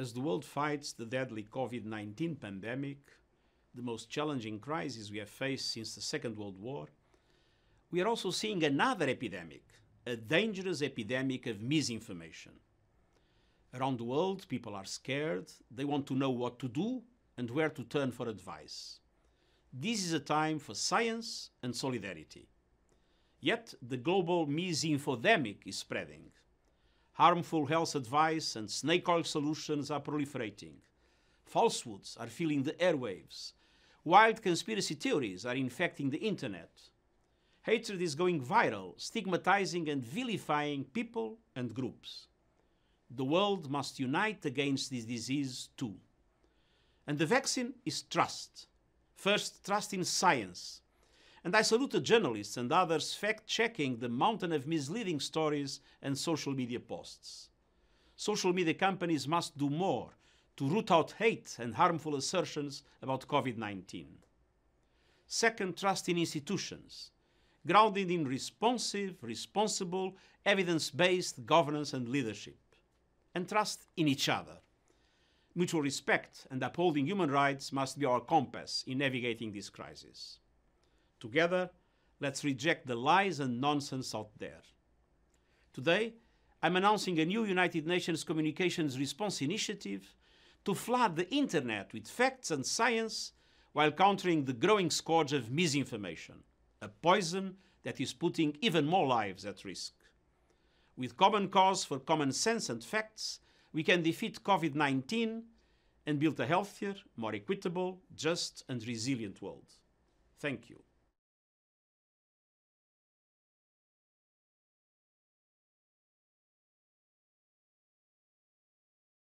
as the world fights the deadly COVID 19 pandemic, the most challenging crisis we have faced since the Second World War, we are also seeing another epidemic, a dangerous epidemic of misinformation. Around the world, people are scared, they want to know what to do and where to turn for advice. This is a time for science and solidarity. Yet the global misinfodemic is spreading. Harmful health advice and snake oil solutions are proliferating. Falsehoods are filling the airwaves. Wild conspiracy theories are infecting the internet. Hatred is going viral, stigmatizing and vilifying people and groups. The world must unite against this disease too. And the vaccine is trust. First, trust in science. And I salute the journalists and others fact checking the mountain of misleading stories and social media posts. Social media companies must do more to root out hate and harmful assertions about COVID 19. Second, trust in institutions, grounded in responsive, responsible, evidence based governance and leadership. And trust in each other. Mutual respect and upholding human rights must be our compass in navigating this crisis. Together, let's reject the lies and nonsense out there. Today, I'm announcing a new United Nations Communications Response Initiative to flood the internet with facts and science while countering the growing scourge of misinformation, a poison that is putting even more lives at risk. With common cause for common sense and facts, we can defeat COVID 19 and build a healthier, more equitable, just, and resilient world. Thank you.